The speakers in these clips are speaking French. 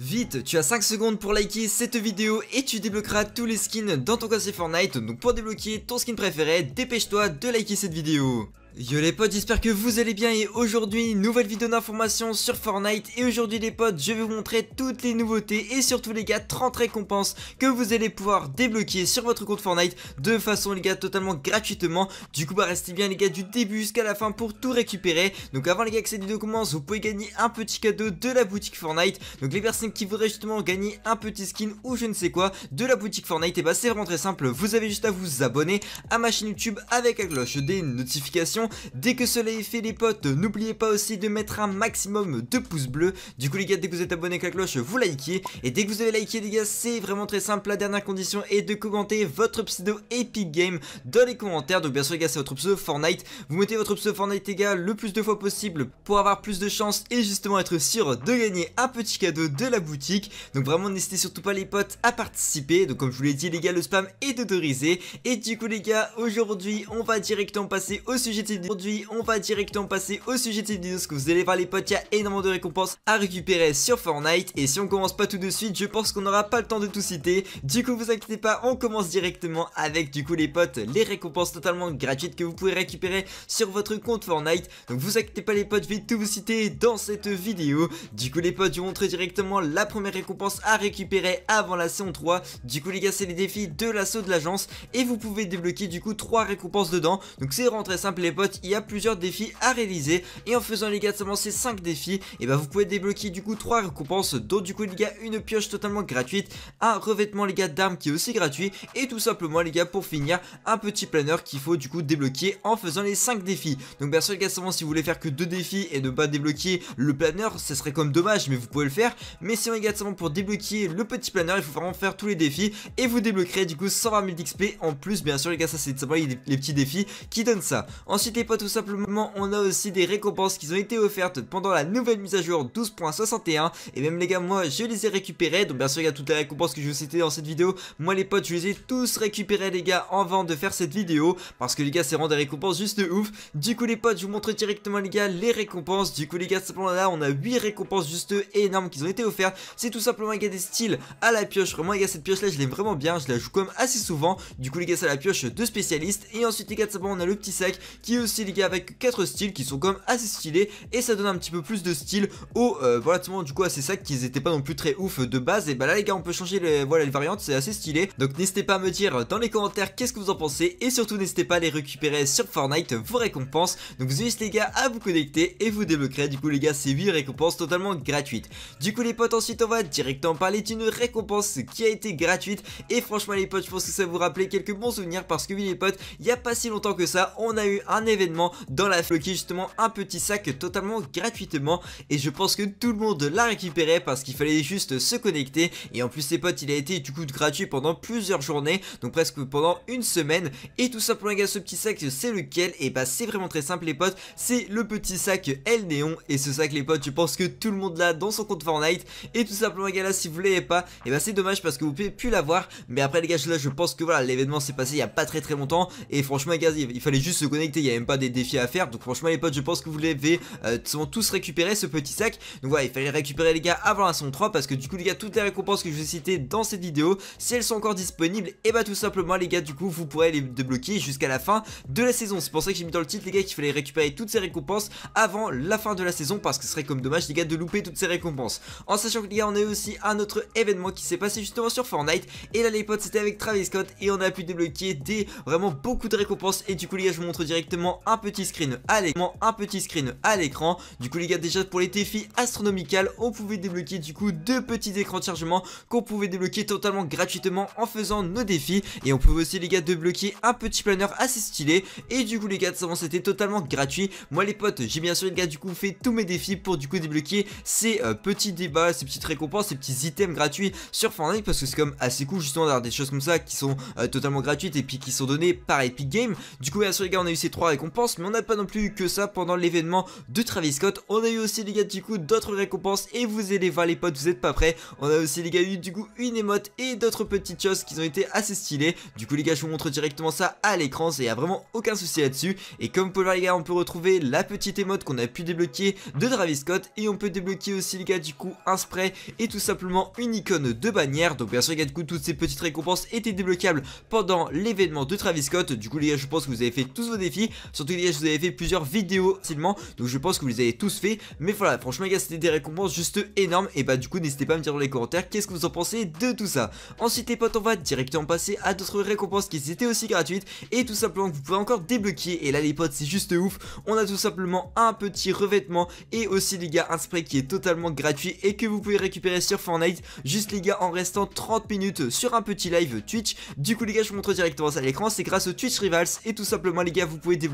Vite, tu as 5 secondes pour liker cette vidéo et tu débloqueras tous les skins dans ton casier Fortnite. Donc pour débloquer ton skin préféré, dépêche-toi de liker cette vidéo. Yo les potes, j'espère que vous allez bien et aujourd'hui, nouvelle vidéo d'information sur Fortnite et aujourd'hui les potes, je vais vous montrer toutes les nouveautés et surtout les gars, 30 récompenses que vous allez pouvoir débloquer sur votre compte Fortnite de façon les gars totalement gratuitement. Du coup bah restez bien les gars du début jusqu'à la fin pour tout récupérer. Donc avant les gars que cette vidéo commence, vous pouvez gagner un petit cadeau de la boutique Fortnite. Donc les personnes qui voudraient justement gagner un petit skin ou je ne sais quoi de la boutique Fortnite, et bah c'est vraiment très simple, vous avez juste à vous abonner à ma chaîne YouTube avec la cloche des notifications Dès que cela est fait les potes, n'oubliez pas aussi de mettre un maximum de pouces bleus. Du coup les gars, dès que vous êtes abonné avec la cloche, vous likez. Et dès que vous avez liké les gars, c'est vraiment très simple. La dernière condition est de commenter votre pseudo Epic Game dans les commentaires. Donc bien sûr les gars, c'est votre pseudo Fortnite. Vous mettez votre pseudo Fortnite les gars le plus de fois possible pour avoir plus de chance et justement être sûr de gagner un petit cadeau de la boutique. Donc vraiment n'hésitez surtout pas les potes à participer. Donc comme je vous l'ai dit les gars, le spam est autorisé. Et du coup les gars, aujourd'hui on va directement passer au sujet de Aujourd'hui, on va directement passer au sujet de cette vidéo. Ce que vous allez voir les potes, il y a énormément de récompenses à récupérer sur Fortnite. Et si on commence pas tout de suite, je pense qu'on n'aura pas le temps de tout citer. Du coup, vous inquiétez pas, on commence directement avec du coup les potes, les récompenses totalement gratuites que vous pouvez récupérer sur votre compte Fortnite. Donc vous inquiétez pas les potes, je vais tout vous citer dans cette vidéo. Du coup les potes, je vous montrer directement la première récompense à récupérer avant la saison 3. Du coup les gars, c'est les défis de l'assaut de l'agence. Et vous pouvez débloquer du coup 3 récompenses dedans. Donc c'est vraiment très simple les potes, il y a plusieurs défis à réaliser. Et en faisant les gars seulement ces 5 défis et eh bah ben, vous pouvez débloquer du coup 3 récompenses dont du coup les gars une pioche totalement gratuite un revêtement les gars d'armes qui est aussi gratuit et tout simplement les gars pour finir un petit planeur qu'il faut du coup débloquer en faisant les 5 défis. Donc bien sûr les gars seulement si vous voulez faire que 2 défis et ne pas débloquer le planeur ce serait comme dommage mais vous pouvez le faire. Mais sinon les gars seulement pour débloquer le petit planeur il faut vraiment faire tous les défis et vous débloquerez du coup 120 000 d'XP en plus bien sûr les gars ça c'est simplement les, les petits défis qui donnent ça. Ensuite les potes tout simplement on a aussi des récompenses qui ont été offertes pendant la nouvelle mise à jour 12.61 et même les gars moi je les ai récupérées. Donc bien sûr il y a toutes les récompenses que je vous citais dans cette vidéo. Moi les potes je les ai tous récupérés les gars avant de faire cette vidéo. Parce que les gars c'est vraiment des récompenses juste ouf. Du coup les potes je vous montre directement les gars les récompenses. Du coup les gars simplement là on a 8 récompenses juste énormes qui ont été offertes. C'est tout simplement les gars des styles à la pioche. Vraiment les gars cette pioche là je l'aime vraiment bien. Je la joue comme assez souvent. Du coup les gars c'est la pioche de spécialiste et ensuite les gars simplement on a le petit sac qui aussi les gars avec 4 styles qui sont quand même assez stylés et ça donne un petit peu plus de style au euh, voilà du coup à ces sacs qui n'étaient pas non plus très ouf de base et bah là les gars on peut changer les, voilà, les variantes c'est assez stylé. Donc n'hésitez pas à me dire dans les commentaires qu'est-ce que vous en pensez et surtout n'hésitez pas à les récupérer sur Fortnite vos récompenses. Donc vous juste les gars à vous connecter et vous débloquerez du coup les gars ces 8 récompenses totalement gratuites. Du coup les potes ensuite on va directement parler d'une récompense qui a été gratuite. Et franchement les potes je pense que ça vous rappelait quelques bons souvenirs parce que oui les potes il n'y a pas si longtemps que ça on a eu un événement dans la floquée justement un petit sac totalement gratuitement. Et je pense que tout le monde l'a récupéré parce qu'il fallait juste se connecter. Et en plus ses potes il a été du coup gratuit pendant plusieurs journées. Donc presque pendant une semaine. Et tout simplement les gars ce petit sac c'est lequel? Et bah c'est vraiment très simple les potes. C'est le petit sac El Néon et ce sac les potes je pense que tout le monde l'a dans son compte Fortnite. Et tout simplement les gars là si vous l'avez pas et bah c'est dommage parce que vous pouvez plus l'avoir. Mais après les gars là je pense que voilà l'événement s'est passé il y a pas très très longtemps. Et franchement les gars il fallait juste se connecter. Il y a pas des défis à faire. Donc franchement les potes je pense que vous l'avez euh, tous récupérer ce petit sac. Donc voilà il fallait récupérer les gars avant la saison 3 parce que du coup les gars toutes les récompenses que je vais citer dans cette vidéo si elles sont encore disponibles et bah tout simplement les gars du coup vous pourrez les débloquer jusqu'à la fin de la saison. C'est pour ça que j'ai mis dans le titre les gars qu'il fallait récupérer toutes ces récompenses avant la fin de la saison parce que ce serait comme dommage les gars de louper toutes ces récompenses. En sachant que les gars on a eu aussi un autre événement qui s'est passé justement sur Fortnite. Et là les potes c'était avec Travis Scott et on a pu débloquer des vraiment beaucoup de récompenses. Et du coup les gars je vous montre directement un petit screen à l'écran un petit screen à l'écran. Du coup les gars déjà pour les défis astronomicales on pouvait débloquer du coup deux petits écrans de chargement qu'on pouvait débloquer totalement gratuitement en faisant nos défis. Et on pouvait aussi les gars débloquer un petit planeur assez stylé. Et du coup les gars c'était totalement gratuit. Moi les potes j'ai bien sûr les gars du coup fait tous mes défis pour du coup débloquer ces euh, petits débats ces petites récompenses ces petits items gratuits sur Fortnite parce que c'est comme assez cool justement d'avoir des choses comme ça qui sont euh, totalement gratuites et puis qui sont données par Epic Game du coup bien sûr les gars on a eu ces trois mais on n'a pas non plus eu que ça pendant l'événement de Travis Scott. On a eu aussi les gars du coup d'autres récompenses et vous allez voir les potes, vous êtes pas prêts. On a aussi les gars eu du coup une émote et d'autres petites choses qui ont été assez stylées. Du coup les gars je vous montre directement ça à l'écran, il y a vraiment aucun souci là-dessus. Et comme vous pouvez voir les gars, on peut retrouver la petite émote qu'on a pu débloquer de Travis Scott et on peut débloquer aussi les gars du coup un spray et tout simplement une icône de bannière. Donc bien sûr les gars du coup toutes ces petites récompenses étaient débloquables pendant l'événement de Travis Scott. Du coup les gars je pense que vous avez fait tous vos défis, surtout les gars je vous avais fait plusieurs vidéos facilement, donc je pense que vous les avez tous fait. Mais voilà franchement les gars c'était des récompenses juste énormes et bah du coup n'hésitez pas à me dire dans les commentaires qu'est-ce que vous en pensez de tout ça. Ensuite les potes on va directement passer à d'autres récompenses qui étaient aussi gratuites et tout simplement que vous pouvez encore débloquer et là les potes c'est juste ouf. On a tout simplement un petit revêtement et aussi les gars un spray qui est totalement gratuit et que vous pouvez récupérer sur Fortnite juste les gars en restant 30 minutes sur un petit live Twitch. Du coup les gars je vous montre directement ça à l'écran, c'est grâce au Twitch Rivals et tout simplement les gars vous pouvez débloquer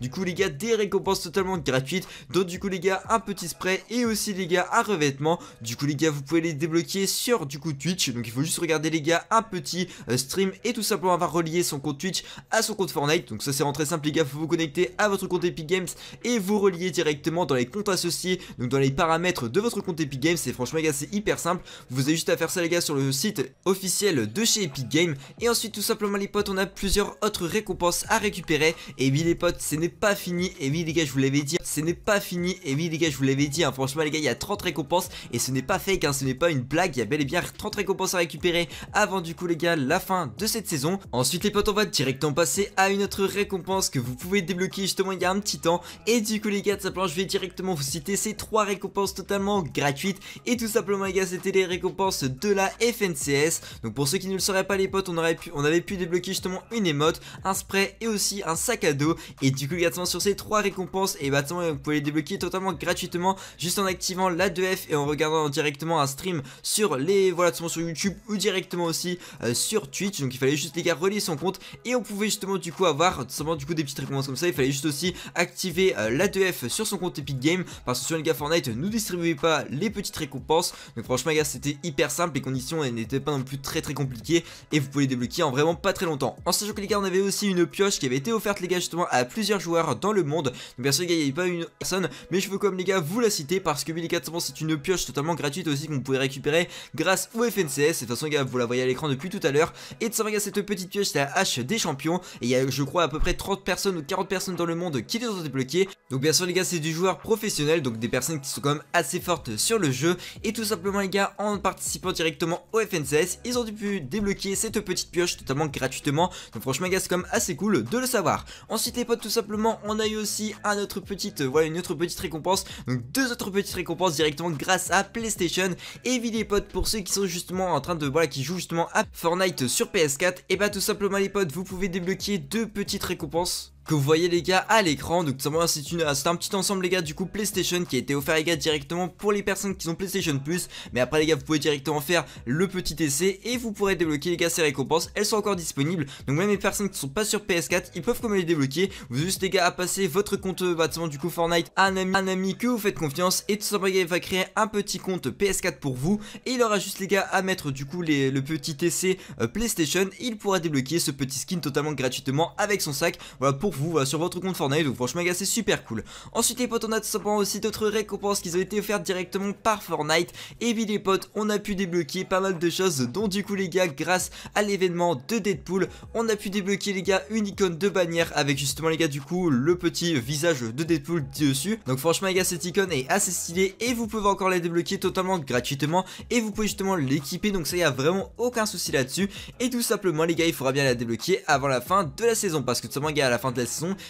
du coup les gars des récompenses totalement gratuites. Donc du coup les gars un petit spray et aussi les gars un revêtement. Du coup les gars vous pouvez les débloquer sur du coup Twitch. Donc il faut juste regarder les gars un petit euh, stream et tout simplement avoir relié son compte Twitch à son compte Fortnite. Donc ça c'est vraiment très simple les gars, faut vous connecter à votre compte Epic Games et vous relier directement dans les comptes associés, donc dans les paramètres de votre compte Epic Games. Et franchement les gars c'est hyper simple. Vous avez juste à faire ça les gars sur le site officiel de chez Epic Games. Et ensuite tout simplement les potes on a plusieurs autres récompenses à récupérer. Et oui les potes ce n'est pas fini. Et oui les gars je vous l'avais dit, ce n'est pas fini. Et oui les gars je vous l'avais dit, hein. franchement les gars il y a 30 récompenses et ce n'est pas fake, hein. ce n'est pas une blague. Il y a bel et bien 30 récompenses à récupérer avant du coup les gars la fin de cette saison. Ensuite les potes on va directement passer à une autre récompense que vous pouvez débloquer justement il y a un petit temps. Et du coup les gars tout simplement je vais directement vous citer ces trois récompenses totalement gratuites. Et tout simplement les gars c'était les récompenses de la FNCS. Donc pour ceux qui ne le sauraient pas les potes on, aurait pu, on avait pu débloquer justement une émote, un spray et aussi un sac à dos. Et du coup les gars sur ces trois récompenses et bah vous pouvez les débloquer totalement gratuitement juste en activant la 2F et en regardant directement un stream sur les voilà sur YouTube ou directement aussi euh, sur Twitch. Donc il fallait juste les gars relier son compte et on pouvait justement du coup avoir du coup des petites récompenses comme ça. Il fallait juste aussi activer euh, la 2F sur son compte Epic Game parce que sur les gars Fortnite nous distribuait pas les petites récompenses. Donc franchement les gars c'était hyper simple, les conditions n'étaient pas non plus très très compliquées et vous pouvez les débloquer en vraiment pas très longtemps. En sachant que les gars on avait aussi une pioche qui avait été offerte les gars justement à plusieurs joueurs dans le monde. Bien sûr les gars il n'y avait pas une personne mais je veux comme les gars vous la citer parce que oui les gars c'est une pioche totalement gratuite aussi que vous pouvez récupérer grâce au FNCS. De toute façon les gars vous la voyez à l'écran depuis tout à l'heure. Et de toute façon cette petite pioche c'est la hache des champions et il y a je crois à peu près 30 personnes ou 40 personnes dans le monde qui les ont débloquées. Donc bien sûr les gars c'est du joueur professionnel donc des personnes qui sont quand même assez fortes sur le jeu et tout simplement les gars en participant directement au FNCS ils ont pu débloquer cette petite pioche totalement gratuitement donc franchement les gars c'est quand même assez cool de le savoir. Ensuite les potes tout simplement. On a eu aussi un autre petite voilà une autre petite récompense. Donc deux autres petites récompenses directement grâce à PlayStation et les pour ceux qui sont justement en train de voilà qui jouent justement à Fortnite sur PS4 et bah tout simplement les potes vous pouvez débloquer deux petites récompenses que vous voyez les gars à l'écran. Donc tout simplement c'est un petit ensemble les gars du coup PlayStation qui a été offert les gars directement pour les personnes qui ont PlayStation Plus. Mais après les gars vous pouvez directement faire le petit essai et vous pourrez débloquer les gars ces récompenses. Elles sont encore disponibles. Donc même les personnes qui sont pas sur PS4 ils peuvent comme les débloquer. Vous juste les gars à passer votre compte bâtiment bah, du coup Fortnite à un ami, un ami que vous faites confiance. Et tout simplement les gars il va créer un petit compte PS4 pour vous. Et il aura juste les gars à mettre du coup les, le petit essai euh, PlayStation. Il pourra débloquer ce petit skin totalement gratuitement avec son sac. Voilà pour vous sur votre compte Fortnite donc franchement gars c'est super cool. Ensuite les potes on a tout simplement aussi d'autres récompenses qui ont été offertes directement par Fortnite. Et puis les potes on a pu débloquer pas mal de choses dont du coup les gars grâce à l'événement de Deadpool on a pu débloquer les gars une icône de bannière avec justement les gars du coup le petit visage de Deadpool dessus. Donc franchement les gars cette icône est assez stylée et vous pouvez encore la débloquer totalement gratuitement et vous pouvez justement l'équiper. Donc ça y a vraiment aucun souci là dessus et tout simplement les gars il faudra bien la débloquer avant la fin de la saison parce que tout simplement gars à la fin de la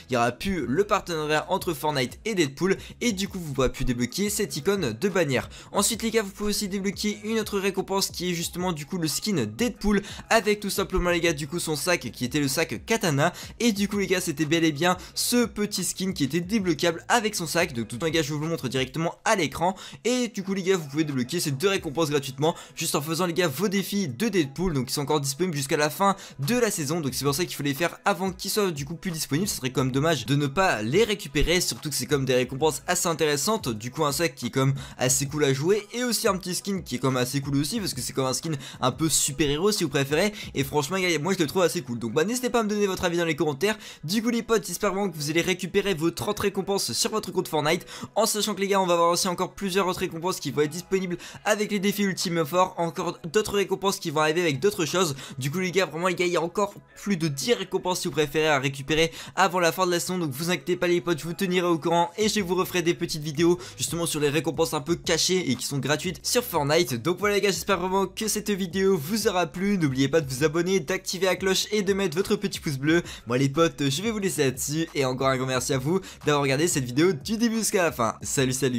il y aura plus le partenariat entre Fortnite et Deadpool et du coup vous pourrez pu débloquer cette icône de bannière. Ensuite les gars vous pouvez aussi débloquer une autre récompense qui est justement du coup le skin Deadpool. Avec tout simplement les gars du coup son sac qui était le sac Katana. Et du coup les gars c'était bel et bien ce petit skin qui était débloquable avec son sac. Donc tout le les gars je vous le montre directement à l'écran. Et du coup les gars vous pouvez débloquer ces deux récompenses gratuitement juste en faisant les gars vos défis de Deadpool. Donc ils sont encore disponibles jusqu'à la fin de la saison. Donc c'est pour ça qu'il faut les faire avant qu'ils soient du coup plus disponibles ce serait comme dommage de ne pas les récupérer, surtout que c'est comme des récompenses assez intéressantes, du coup un sac qui est comme assez cool à jouer, et aussi un petit skin qui est comme assez cool aussi, parce que c'est comme un skin un peu super héros si vous préférez, et franchement moi je le trouve assez cool, donc bah n'hésitez pas à me donner votre avis dans les commentaires, du coup les potes j'espère vraiment que vous allez récupérer vos 30 récompenses sur votre compte Fortnite, en sachant que les gars on va avoir aussi encore plusieurs autres récompenses qui vont être disponibles avec les défis ultime fort, encore d'autres récompenses qui vont arriver avec d'autres choses, du coup les gars vraiment les gars il y a encore plus de 10 récompenses si vous préférez à récupérer avant la fin de la saison, donc vous inquiétez pas les potes, je vous tiendrai au courant et je vous referai des petites vidéos justement sur les récompenses un peu cachées et qui sont gratuites sur Fortnite, donc voilà les gars j'espère vraiment que cette vidéo vous aura plu, n'oubliez pas de vous abonner, d'activer la cloche et de mettre votre petit pouce bleu, moi les potes je vais vous laisser là-dessus et encore un grand merci à vous d'avoir regardé cette vidéo du début jusqu'à la fin, salut salut